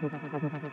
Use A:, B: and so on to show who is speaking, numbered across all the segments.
A: パパ。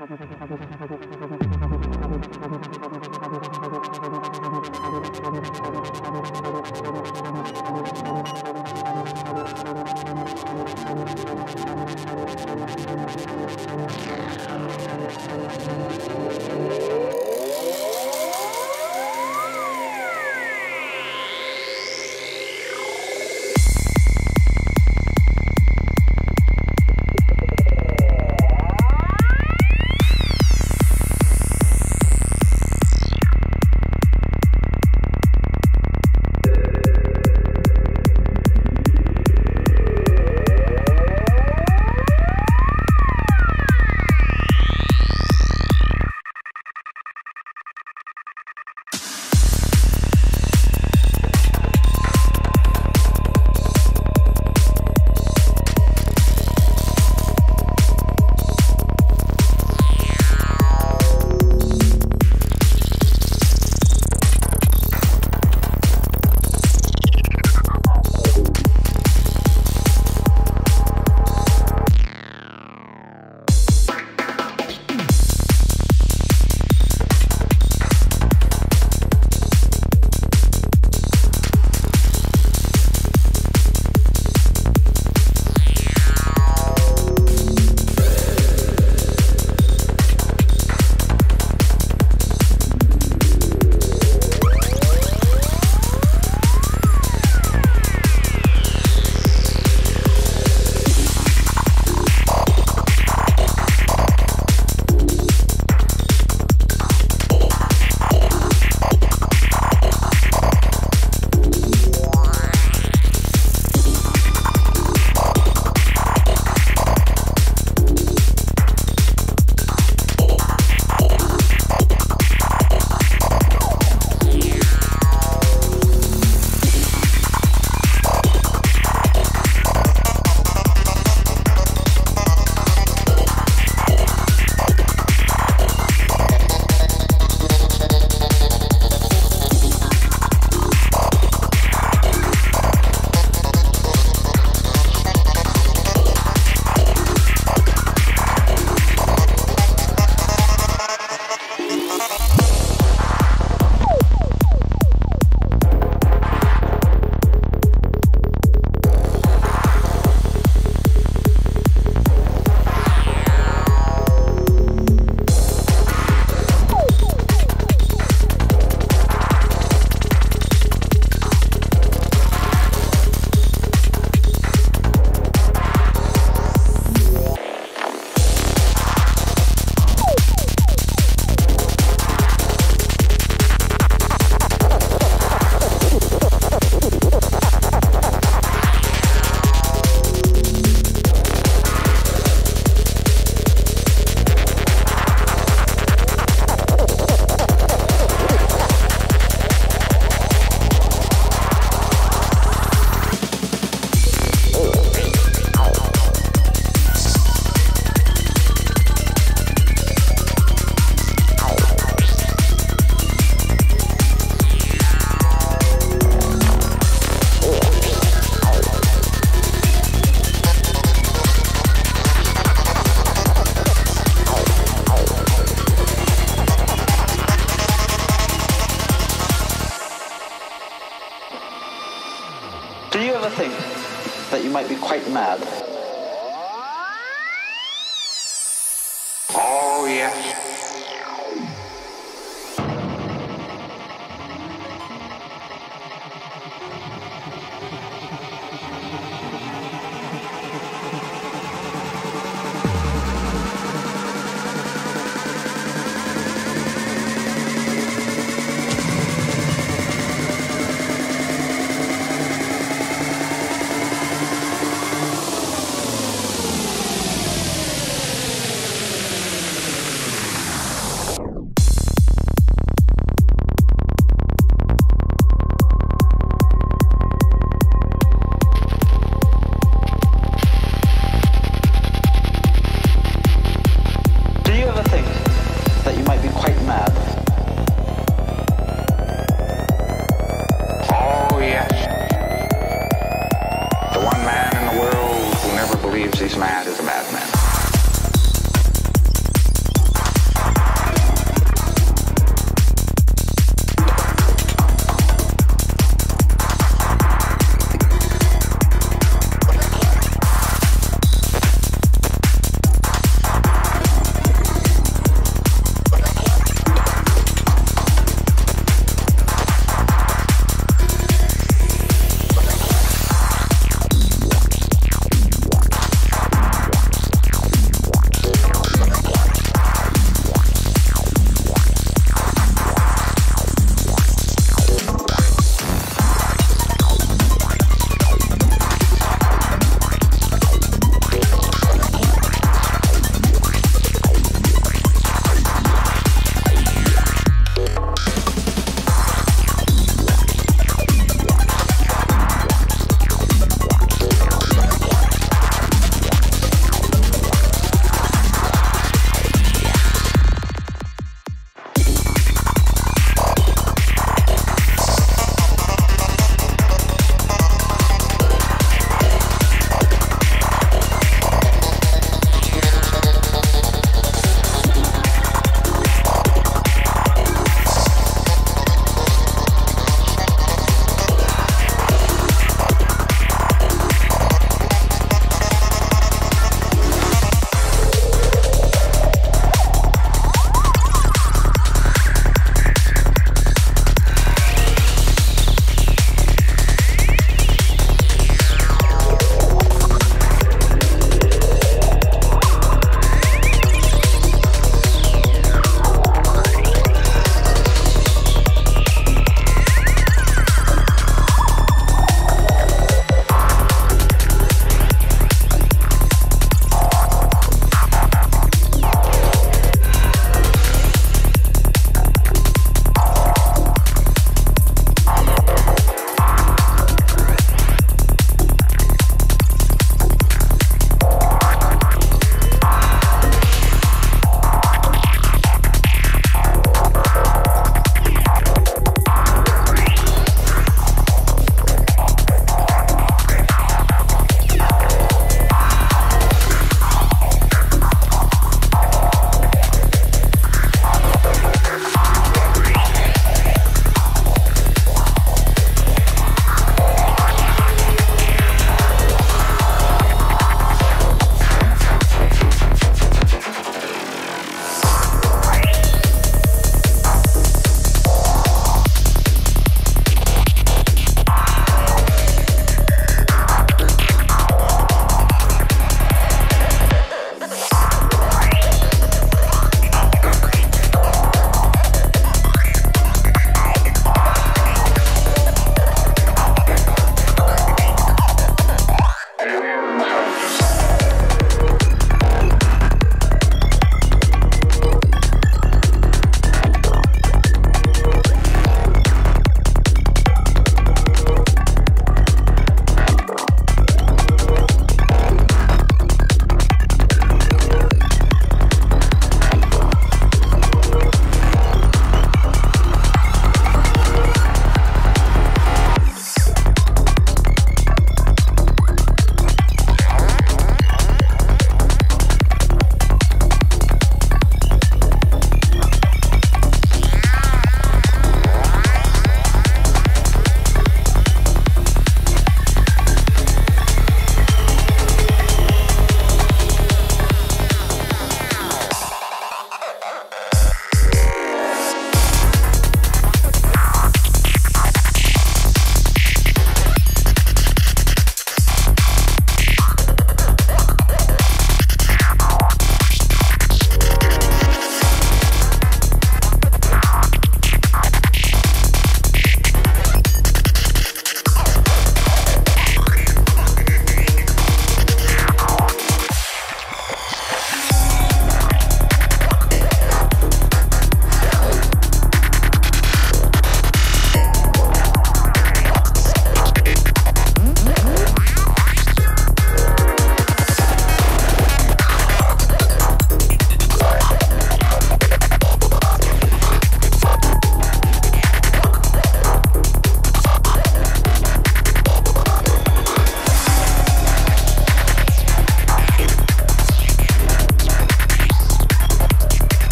A: Believes might be quite a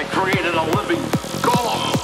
B: I created a living golem.